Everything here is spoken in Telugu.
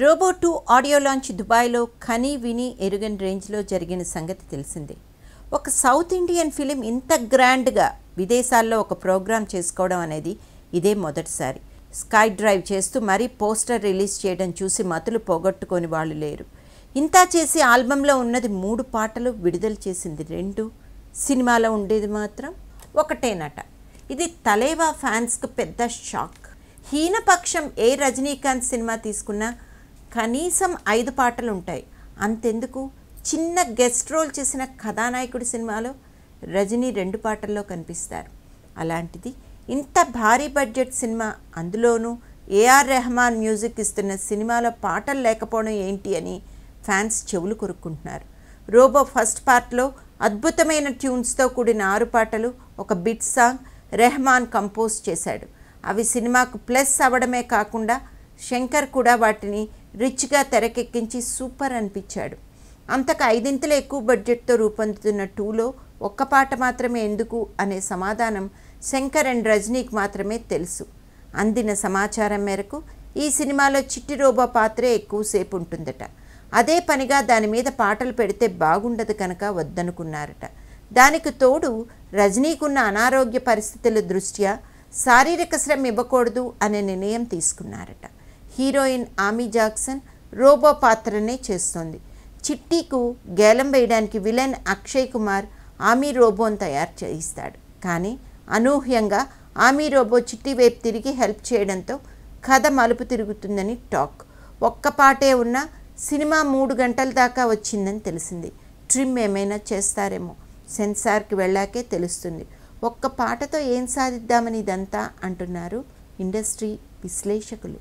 రోబో టూ ఆడియో లాంచ్ దుబాయ్లో కనీ విని ఎరుగన్ రేంజ్లో జరిగిన సంగతి తెలిసిందే. ఒక సౌత్ ఇండియన్ ఫిలిం ఇంత గ్రాండ్గా విదేశాల్లో ఒక ప్రోగ్రాం చేసుకోవడం అనేది ఇదే మొదటిసారి. స్కై డ్రైవ్ చేస్తూ మరీ పోస్టర్ రిలీజ్ చేయడం చూసి మతులు పోగొట్టుకొని వాళ్ళు లేరు. ఇంత చేసి ఆల్బంలో ఉన్నది మూడు పాటలు విడుదల చేసింది రెండు. సినిమాలో ఉండేది మాత్రం ఒకటేనట ఇది తలేవా ఫ్యాన్స్కు పెద్ద షాక్. హీనపక్షం ఏ రజనీకాంత్ సినిమా తీసుకున్నా కనీసం ఐదు పాటలు ఉంటాయి అంతెందుకు? చిన్న గెస్ట్ రోల్ చేసిన కథానాయకుడి సినిమాలో రజనీ రెండు పాటల్లో కనిపిస్తారు. అలాంటిది ఇంత భారీ బడ్జెట్ సినిమా అందులోనూ ఏఆర్ రెహమాన్ మ్యూజిక్ ఇస్తున్న సినిమాలో పాటలు లేకపోవడం ఏంటి అని ఫ్యాన్స్ చెవులు కొరుక్కుంటున్నారు. రోబో ఫస్ట్ పార్ట్లో అద్భుతమైన ట్యూన్స్తో కూడిన ఆరు పాటలు ఒక బిట్ సాంగ్ రెహమాన్ కంపోజ్ చేశాడు. అవి సినిమాకు ప్లస్ అవ్వడమే కాకుండా శంకర్ కూడా వాటిని రిచ్గా తెరకెక్కించి సూపర్ అనిపించాడు. అంతకు ఐదింతలు ఎక్కువ బడ్జెట్తో రూపొందుతున్న టూలో ఒక్క పాట మాత్రమే ఎందుకు అనే సమాధానం శంకర్ అండ్ రజనీకి మాత్రమే తెలుసు. అందిన సమాచారం మేరకు ఈ సినిమాలో చిట్టి రోబో పాత్రే ఎక్కువసేపు ఉంటుందట. అదే పనిగా దాని మీద పాటలు పెడితే బాగుండదు కనుక వద్దనుకున్నారట. దానికి తోడు రజనీకున్న అనారోగ్య పరిస్థితుల దృష్ట్యా శారీరక శ్రమ ఇవ్వకూడదు అనే నిర్ణయం తీసుకున్నారట. హీరోయిన్ ఆమీ జాక్సన్ రోబో పాత్రనే చేస్తోంది. చిట్టీకు గేలం వేయడానికి విలన్ అక్షయ్ కుమార్ ఆమీ రోబోను తయారు చేయిస్తాడు. కానీ అనూహ్యంగా ఆమీ రోబో చిట్టి వైపు తిరిగి హెల్ప్ చేయడంతో కథ మలుపు తిరుగుతుందని టాక్. ఒక్క పాటే ఉన్న సినిమా మూడు గంటల దాకా వచ్చిందని తెలిసింది. ట్రిమ్ ఏమైనా చేస్తారేమో సెన్సార్కి వెళ్ళాకే తెలుస్తుంది. ఒక్క పాటతో ఏం సాధిద్దామని ఇదంతా? అంటున్నారు ఇండస్ట్రీ విశ్లేషకులు.